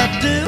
I do.